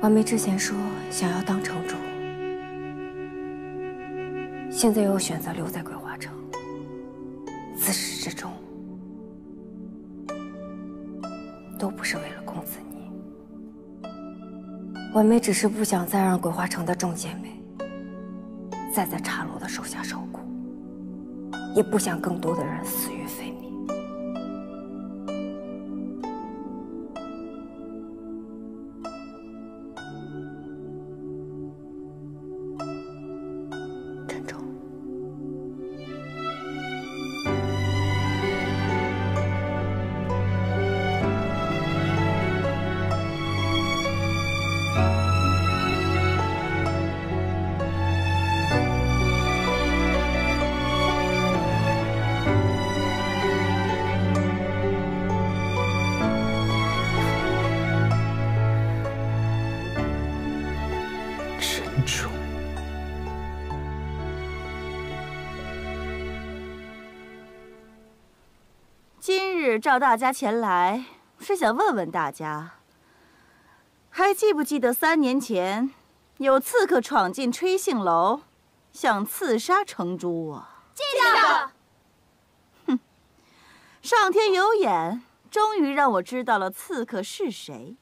婉梅之前说想要当城主，现在又选择留在桂花城，自始至终都不是为了公子你。婉梅只是不想再让桂花城的众姐妹再在茶楼的手下受苦，也不想更多的人死于召大家前来，是想问问大家，还记不记得三年前有刺客闯进吹杏楼，想刺杀程珠啊？记得。哼，上天有眼，终于让我知道了刺客是谁。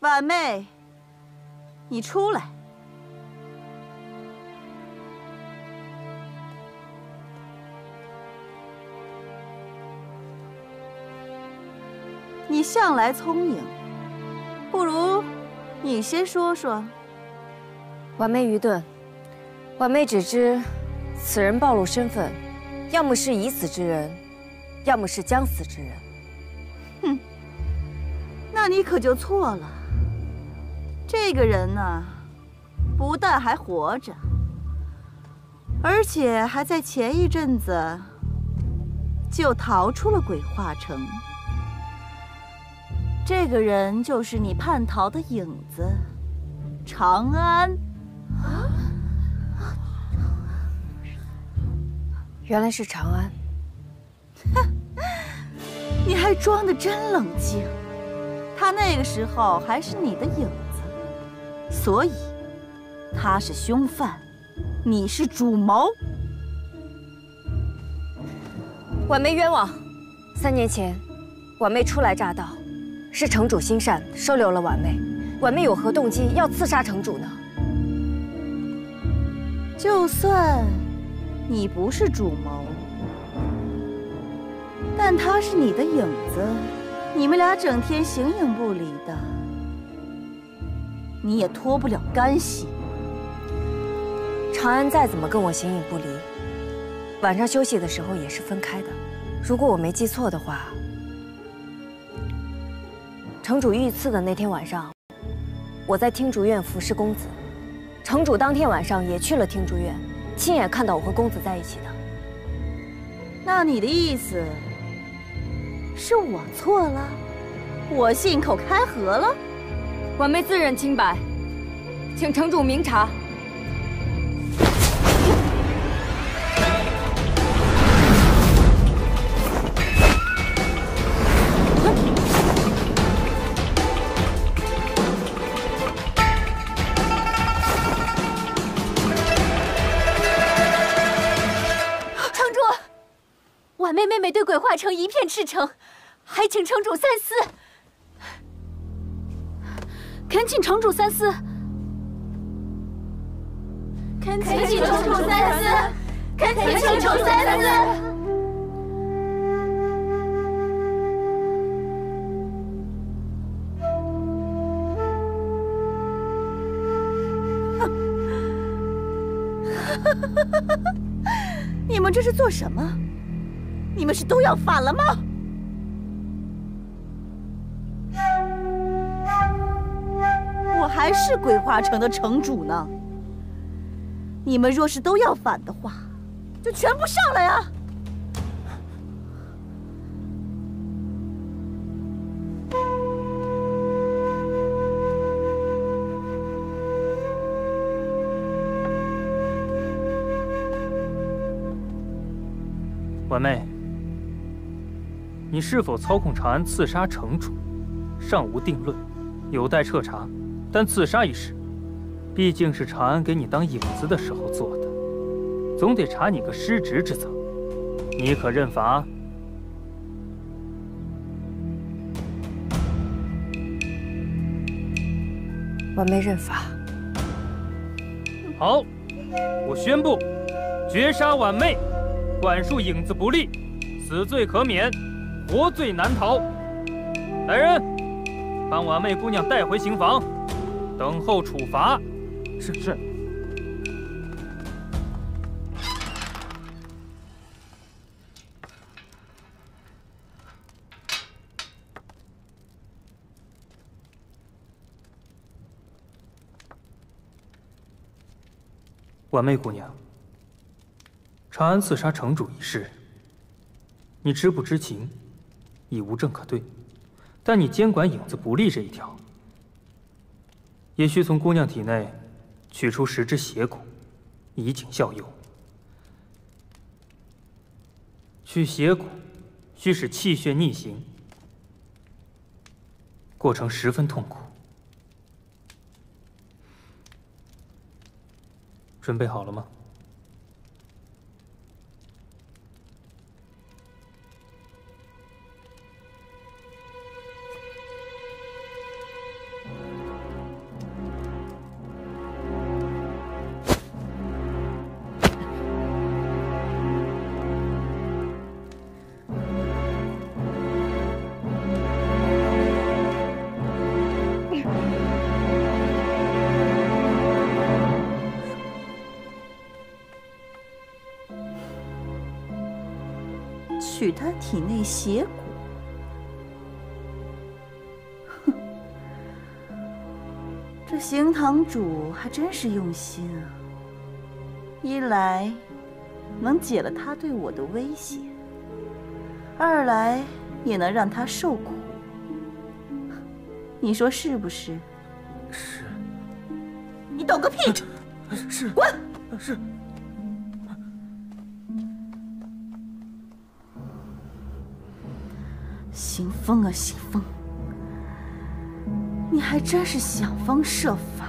婉妹，你出来。你向来聪颖，不如你先说说。婉妹愚钝，婉妹只知此人暴露身份，要么是已死之人，要么是将死之人。哼，那你可就错了。这个人呢，不但还活着，而且还在前一阵子就逃出了鬼化城。这个人就是你叛逃的影子，长安。啊！原来是长安。哼，你还装的真冷静。他那个时候还是你的影子，所以他是凶犯，你是主谋。婉妹冤枉。三年前，婉妹初来乍到。是城主心善收留了婉妹，婉妹有何动机要刺杀城主呢？就算你不是主谋，但他是你的影子，你们俩整天形影不离的，你也脱不了干系。长安再怎么跟我形影不离，晚上休息的时候也是分开的。如果我没记错的话。城主遇刺的那天晚上，我在听竹院服侍公子。城主当天晚上也去了听竹院，亲眼看到我和公子在一起的。那你的意思是我错了，我信口开河了？婉妹自认清白，请城主明察。妹妹妹对鬼化城一片赤诚，还请城主三思。恳请城主三思。恳请城主三思。恳请城主三思。你们这是做什么？你们是都要反了吗？我还是鬼化城的城主呢。你们若是都要反的话，就全部上来啊！婉妹。你是否操控长安刺杀城主，尚无定论，有待彻查。但刺杀一事，毕竟是长安给你当影子的时候做的，总得查你个失职之责。你可认罚？婉妹认罚。好，我宣布，绝杀婉妹，管束影子不利，死罪可免，活罪难逃。来人，把婉妹姑娘带回刑房，等候处罚。是是。婉妹姑娘，长安刺杀城主一事，你知不知情，已无证可对。但你监管影子不利这一条，也需从姑娘体内取出十只邪骨，以儆效尤。取邪骨，需使气血逆行，过程十分痛苦。准备好了吗？取他体内邪骨，哼！这邢堂主还真是用心啊。一来能解了他对我的威胁，二来也能让他受苦。你说是不是？是。你懂个屁！是。滚！是。行风啊，行风，你还真是想方设法